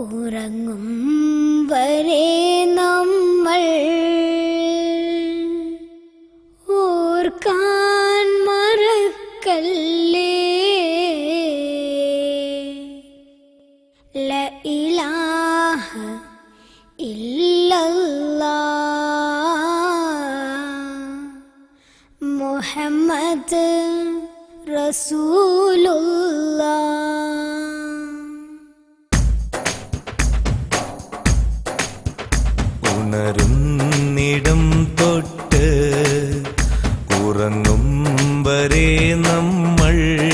ഉറങ്ങും വരെ നമ്മൾ. ഓർക്കാൻ മറക്കല്ലേ? ലഇലാഹ ഇല്ലല്ലാ മുഹമ്മദ് റസൂലുള്ളാഹ്. ഉണരുന്നിടം തൊട്ട് ഉറങ്ങും വരെ നമ്മൾ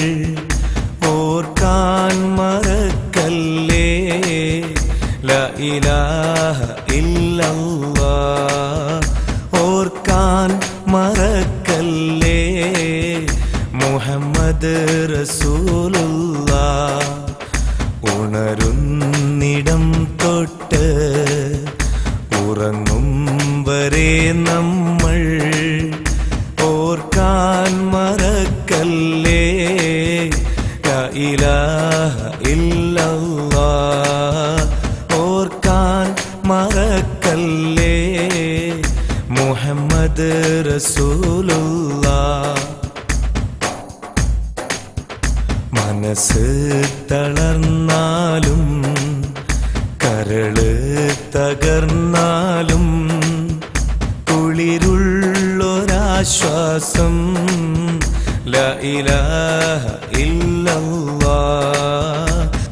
ഓർക്കാൻ മറക്കല്ലേ? ല ഇലാഹ ഇല്ലല്ലാ. ഓർക്കാൻ മറക്കല്ലേ? മുഹമ്മദ് റസൂലുള്ള. ഉണരുന്നിടം തൊട്ട് ഉറങ്ങും വരെ നമ്മൾ ഓർക്കാൻ മറക്കല്ലേ? ഇലാഹ ഓർക്കാൻ മറക്കല്ലേ? മുഹമ്മദ് റസൂലുള്ള മനസ്സ് തളർന്നാലും കരൾ തകർന്നാലും കുളിരുള്ളൊരാശ്വാസം ല ഇലാഹ ഇല്ലല്ലാ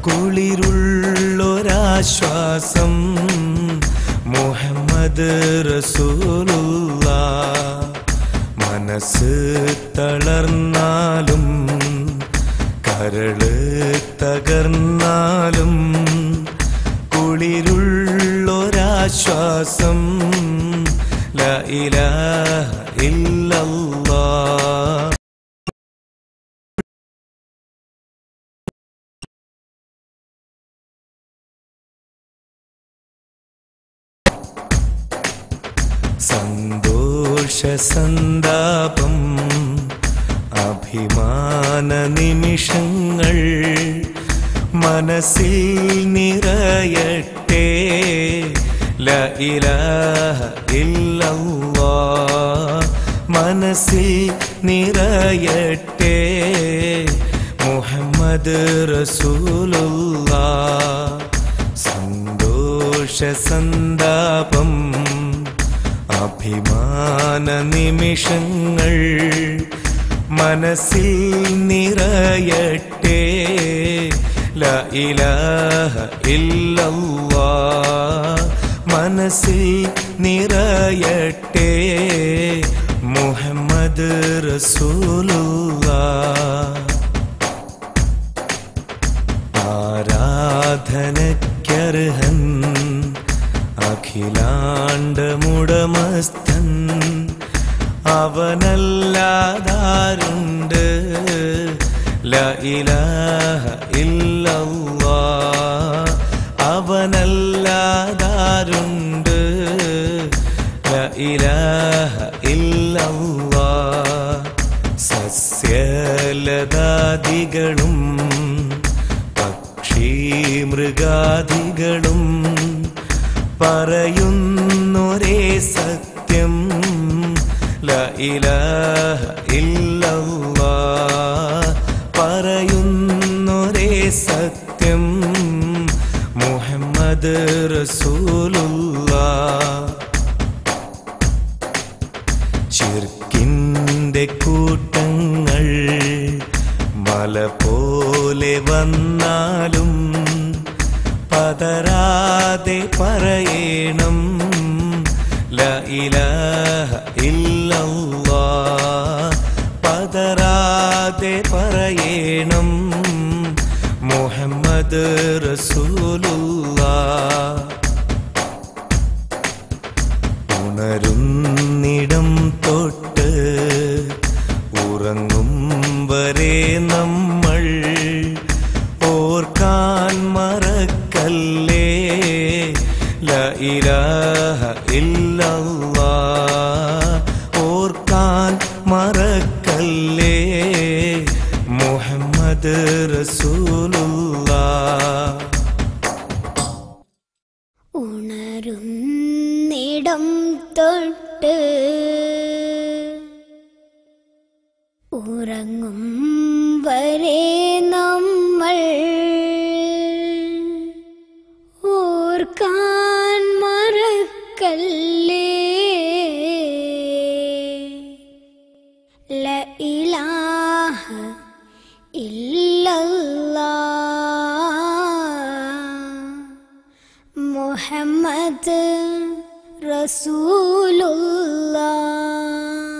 കുളിരുള്ളൊരാശ്വാസം മുഹമ്മദ് റസൂലുള്ള മനസ്സ് തളർന്നാലും കരൾ തകർന്നാലും കുളിരുള്ളൊരാശ്വാസം ല ഇലാഹ ഇല്ലല്ലാ സന്തോഷ സന്താപം അഭിമാന നിമിഷങ്ങൾ മനസ്സിൽ നിറയട്ടെ. മനസ്സിൽ നിറയട്ടെ. മുഹമ്മദ് റസൂലുള്ള സന്തോഷ സന്താപം അഭിമാന നിമിഷങ്ങൾ. മനസ്സിൽ നിറയട്ടെ. ല ഇലാഹ ഇല്ലല്ലാ മനസ്സിൽ നിറയട്ടെ. മുഹമ്മദ് റസൂലുള്ള. ആരാധനയ്ക്കർഹൻ അഖിലാണ്ടമുടമസ്ഥൻ. അവനല്ലാതാരുണ്ട്. ല ഇലാഹ ഇല്ലല്ലാ. സസ്യലതാദികളും പക്ഷി മൃഗാദികളും പറയുന്നൊരേ സത്യം ല ഇലാഹ ഇല്ലല്ലാ പറയുന്നൊരേ സത്യം മുഹമ്മദ് റസൂലുള്ള ചിർക്കിന്റെ കൂട്ടങ്ങൾ പോലെ വന്നാലും പതരാതെ പറയണം. ല ഇലാഹ ഇല്ലല്ലാ പതരാതെ പറയണം. മുഹമ്മദ് റസൂലുള്ള ഉണരുന്നിടം ഓർക്കാൻ മറക്കല്ലേ? മുഹമ്മദ് റസൂലുള്ള ഉണരുന്നിടം തൊട്ട് ഉറങ്ങും വരെ നമ്മൾ رسول الله.